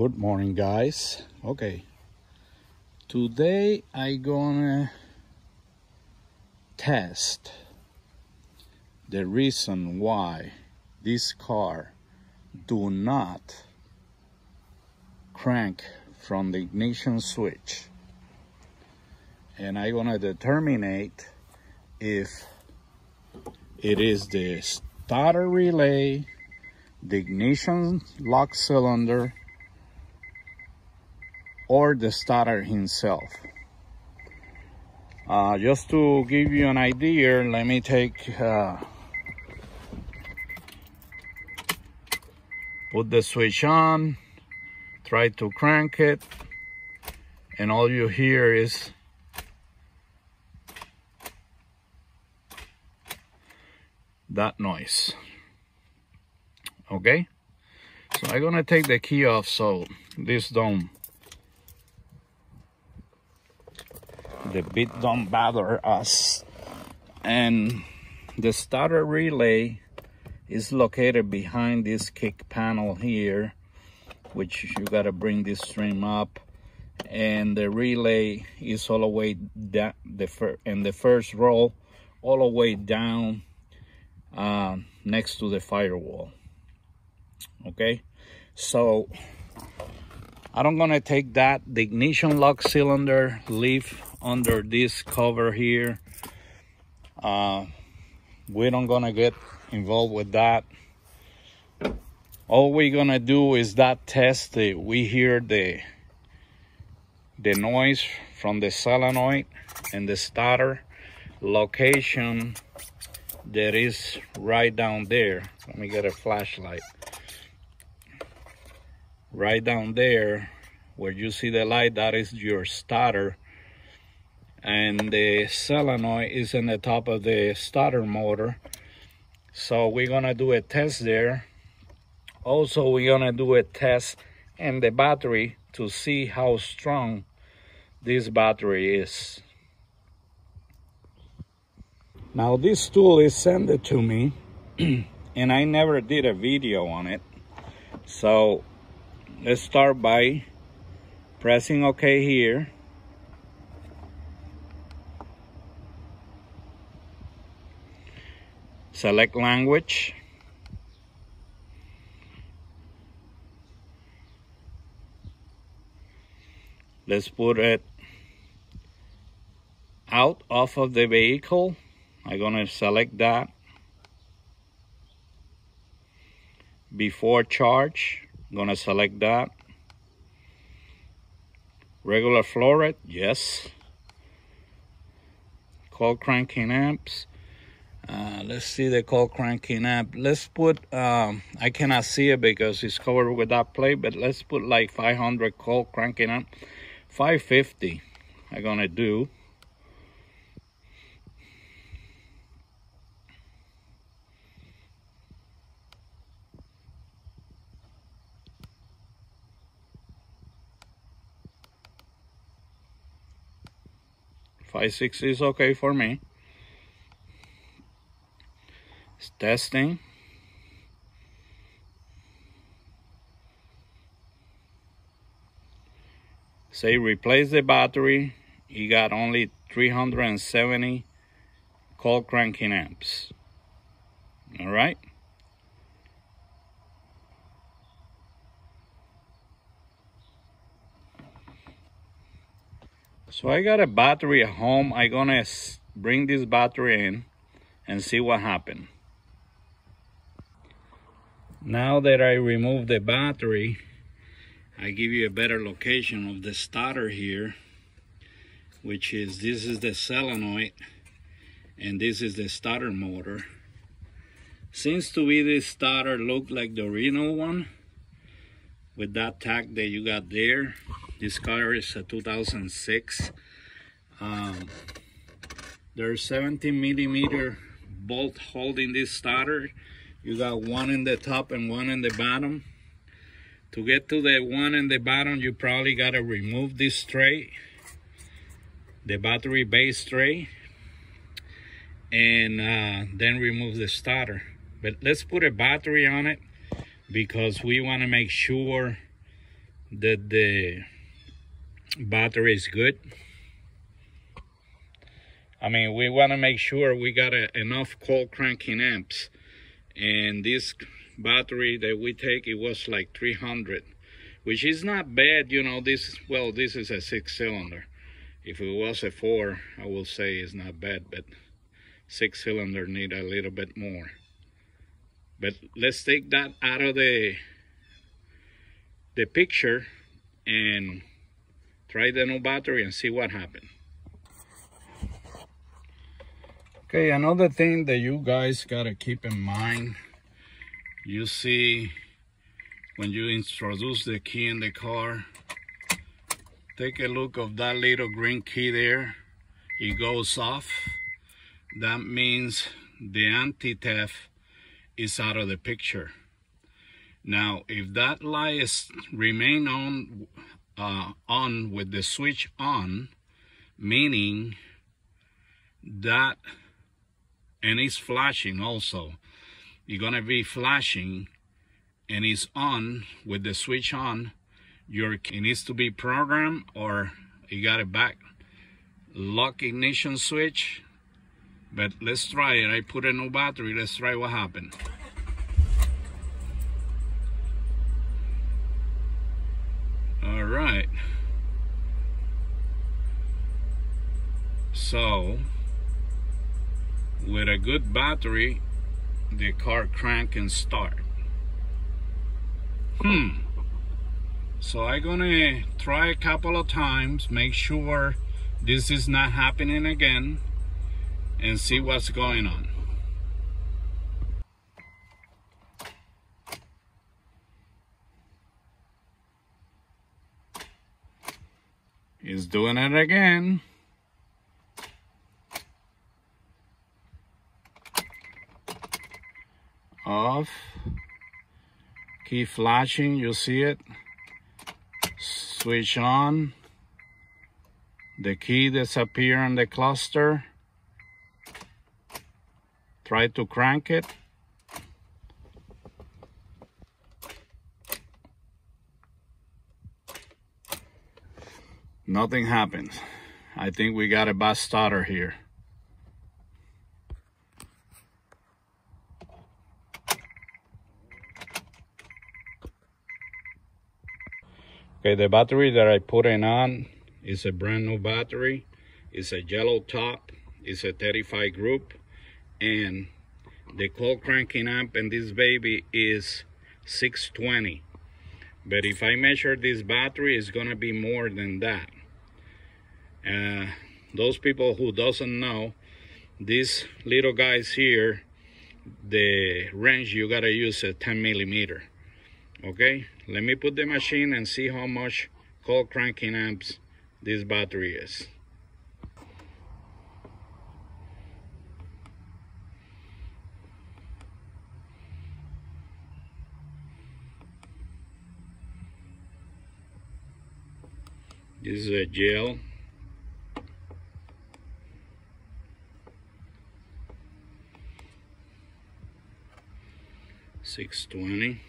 good morning guys. Okay. Today i gonna test the reason why this car do not crank from the ignition switch. And i gonna determine if it is the starter relay the ignition lock cylinder or the starter himself. Uh, just to give you an idea, let me take, uh, put the switch on, try to crank it, and all you hear is that noise. Okay? So I'm gonna take the key off so this don't the bit don't bother us. And the starter relay is located behind this kick panel here which you got to bring this string up. And the relay is all the way down the fir in the first row all the way down uh, next to the firewall. Okay? So I'm gonna take that the ignition lock cylinder leave under this cover here. Uh, we don't gonna get involved with that. All we're gonna do is that test. We hear the the noise from the solenoid and the starter location that is right down there. Let me get a flashlight. Right down there where you see the light, that is your starter and the solenoid is in the top of the starter motor. So we're gonna do a test there. Also we're gonna do a test in the battery to see how strong this battery is. Now this tool is sent to me and I never did a video on it. So let's start by pressing OK here select language. Let's put it out off of the vehicle. I'm gonna select that. Before charge I'm gonna select that. Regular flow rate yes. Cold cranking amps uh, let's see the cold cranking up. Let's put, um, I cannot see it because it's covered with that plate, but let's put like 500 cold cranking up. 550 I'm gonna do. Five six is okay for me. It's testing. Say replace the battery. You got only 370 cold cranking amps. All right. So I got a battery at home. I'm gonna bring this battery in and see what happened. Now that I remove the battery, I give you a better location of the starter here, which is, this is the solenoid, and this is the starter motor. Seems to be this starter look like the original one, with that tag that you got there. This car is a 2006. Um, there's 17 millimeter bolt holding this starter you got one in the top and one in the bottom to get to the one in the bottom you probably got to remove this tray the battery base tray and uh, then remove the starter but let's put a battery on it because we want to make sure that the battery is good. I mean, we want to make sure we got a, enough cold cranking amps. And this battery that we take, it was like 300, which is not bad. You know, this, well, this is a six cylinder. If it was a four, I will say it's not bad, but six cylinder need a little bit more. But let's take that out of the, the picture and try the new battery and see what happens. Okay, another thing that you guys gotta keep in mind, you see when you introduce the key in the car, take a look of that little green key there. It goes off. That means the anti-theft is out of the picture. Now, if that light is remain on, uh, on with the switch on, meaning that and it's flashing also. You're gonna be flashing and it's on with the switch on. Your it needs to be programmed or you got it back. Lock ignition switch. But let's try it. I put a new battery. Let's try what happened. All right. So with a good battery, the car crank and start. Hmm. So I'm gonna try a couple of times, make sure this is not happening again, and see what's going on. He's doing it again. Off. Keep flashing you see it. Switch on. The key disappear in the cluster. Try to crank it. Nothing happens I think we got a bad starter here Okay, the battery that I put in on is a brand new battery. It's a yellow top. It's a 35 group. And the cold cranking amp in this baby is 620. But if I measure this battery, it's gonna be more than that. Uh, those people who doesn't know, these little guys here, the range you gotta use a 10 millimeter okay let me put the machine and see how much cold cranking amps this battery is this is a gel Six twenty.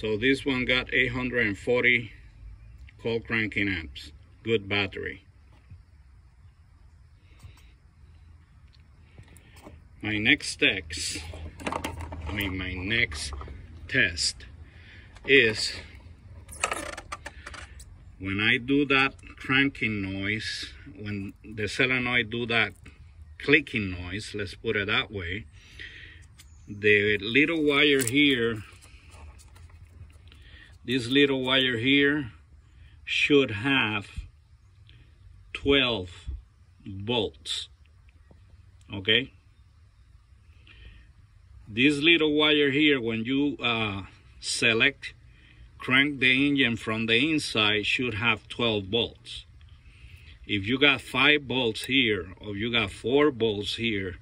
So this one got 840 cold cranking amps. Good battery. My next text, I mean my next test is when I do that cranking noise, when the solenoid do that clicking noise, let's put it that way, the little wire here this little wire here should have 12 volts, okay this little wire here when you uh, select crank the engine from the inside should have 12 volts. if you got five bolts here or you got four bolts here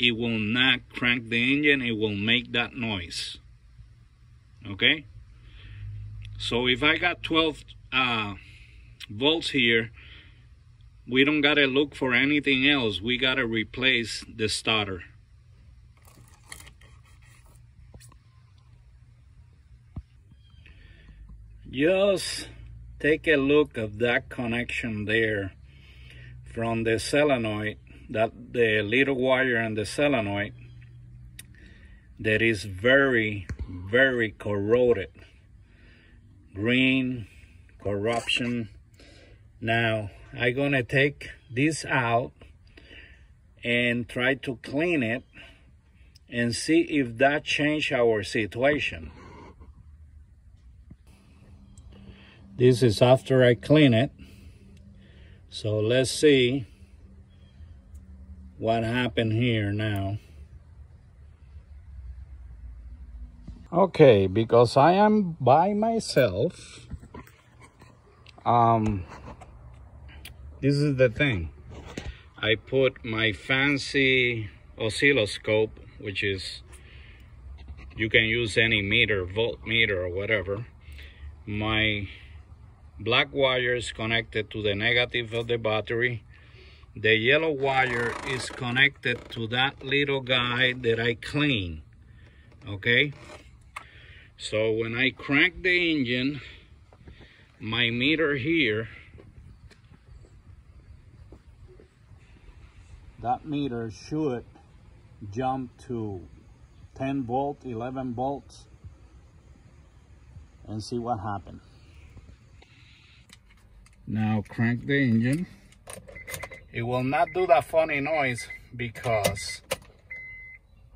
it will not crank the engine it will make that noise okay so if I got 12 uh, volts here, we don't gotta look for anything else. We gotta replace the starter. Just take a look at that connection there from the solenoid, that the little wire and the solenoid that is very, very corroded. Green, corruption. Now, I'm gonna take this out and try to clean it and see if that change our situation. This is after I clean it. So let's see what happened here now. Okay, because I am by myself, um, this is the thing. I put my fancy oscilloscope, which is, you can use any meter, voltmeter or whatever. My black wire is connected to the negative of the battery. The yellow wire is connected to that little guy that I clean, okay? So when I crank the engine, my meter here, that meter should jump to 10 volt, 11 volts, and see what happens. Now crank the engine. It will not do that funny noise because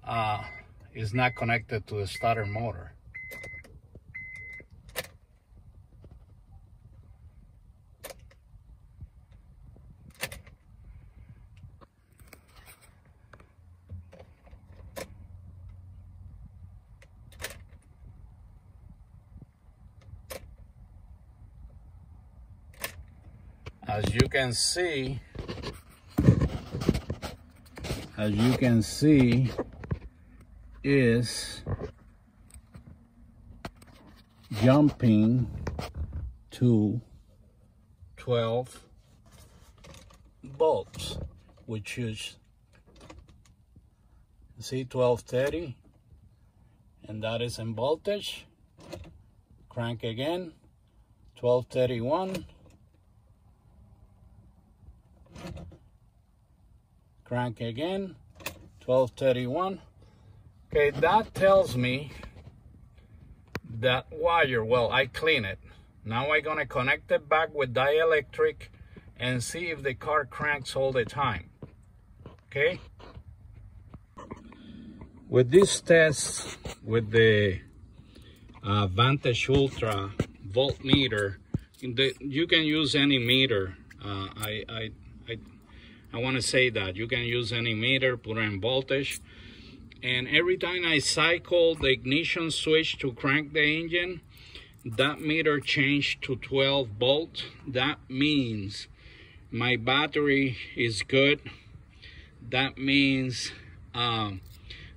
uh, it's not connected to the starter motor. as you can see as you can see is jumping to 12 volts which is see 1230 and that is in voltage. Crank again 1231 crank again. 1231 okay that tells me that wire well I clean it. Now I'm gonna connect it back with dielectric and see if the car cranks all the time. Okay? With this test with the uh, Vantage Ultra voltmeter the, you can use any meter. Uh, I, I, I want to say that you can use any meter, put in voltage. And every time I cycle the ignition switch to crank the engine, that meter changed to 12 volt. That means my battery is good. That means um,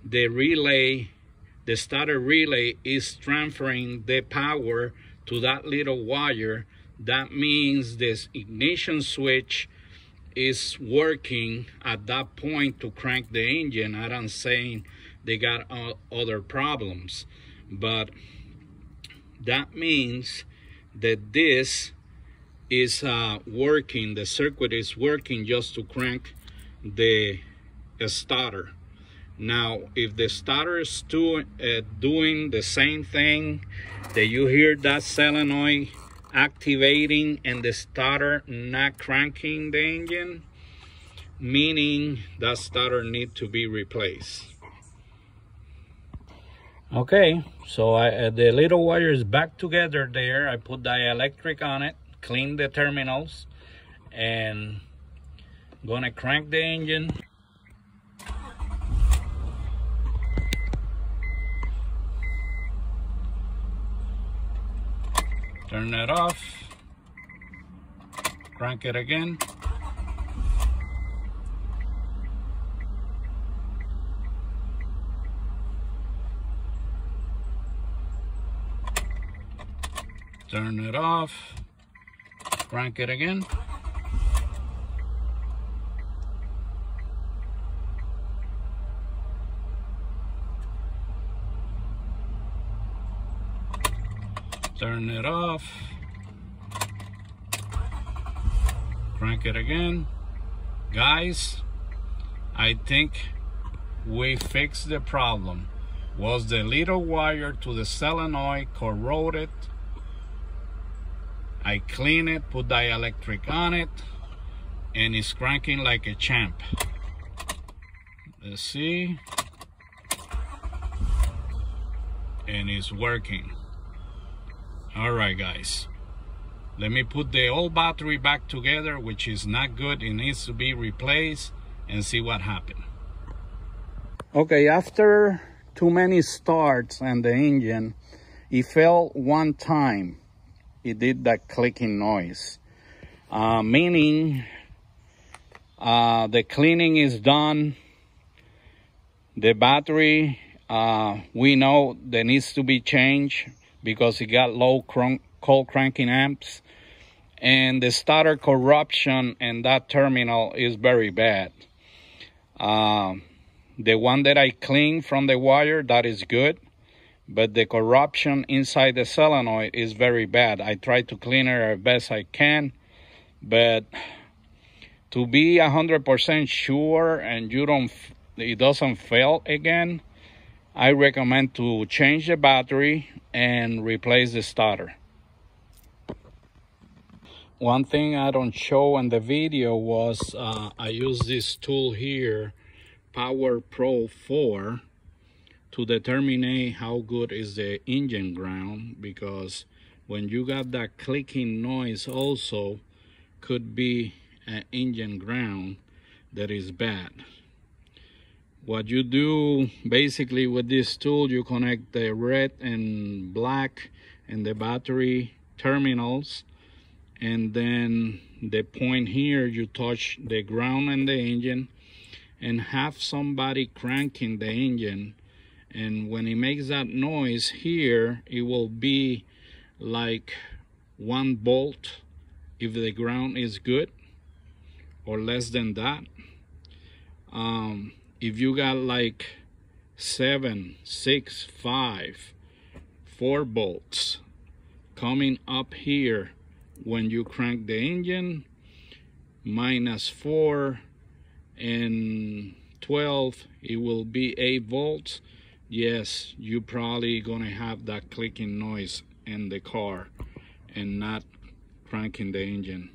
the relay, the starter relay is transferring the power to that little wire. That means this ignition switch is working at that point to crank the engine. I'm saying they got other problems, but that means that this is uh, working, the circuit is working just to crank the starter. Now, if the starter is uh, doing the same thing that you hear that solenoid activating and the starter not cranking the engine, meaning that starter need to be replaced. Okay, so I, uh, the little wire is back together there. I put dielectric on it, clean the terminals, and gonna crank the engine. Turn that off. Crank it again. Turn it off. crank it again. Turn it off. Crank it again. Guys, I think we fixed the problem. Was the little wire to the solenoid corroded? I clean it, put dielectric on it, and it's cranking like a champ. Let's see. And it's working. All right, guys. Let me put the old battery back together, which is not good. It needs to be replaced and see what happened. Okay, after too many starts and the engine, it fell one time. It did that clicking noise. Uh, meaning uh, the cleaning is done. The battery, uh, we know that needs to be changed because it got low cold cranking amps. And the starter corruption in that terminal is very bad. Um, the one that I clean from the wire, that is good. But the corruption inside the solenoid is very bad. I try to clean it as best I can. But to be 100% sure and you don't, it doesn't fail again, I recommend to change the battery and replace the starter. One thing I don't show in the video was uh, I use this tool here Power Pro 4 to determine how good is the engine ground because when you got that clicking noise also could be an engine ground that is bad. What you do basically with this tool, you connect the red and black and the battery terminals and then the point here you touch the ground and the engine and have somebody cranking the engine. And when it makes that noise here it will be like one volt if the ground is good or less than that. Um, if you got like seven six five four bolts coming up here when you crank the engine minus four and 12 it will be 8 volts. Yes you probably gonna have that clicking noise in the car and not cranking the engine